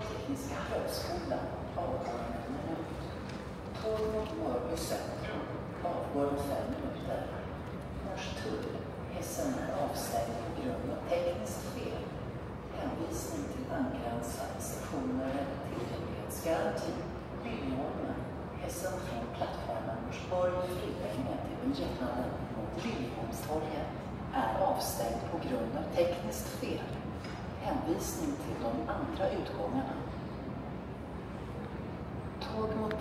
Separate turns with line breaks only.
Tekniska högskolan avgår om en minut. Tåg mot Mörby centrum avgår om fem minuter. Norrtull, Hässen är avstängd på grund av tekniskt fel. Hänvisning till angränsande stationer eller tillgänglighetsgaranti. Liljeholmen, Hässen från plattformen Norsborg Flyinge till biljetthallen mot Liljeholmstorget är avstängd på grund av tekniskt fel. Hänvisning till de andra utgångarna. Tåg mot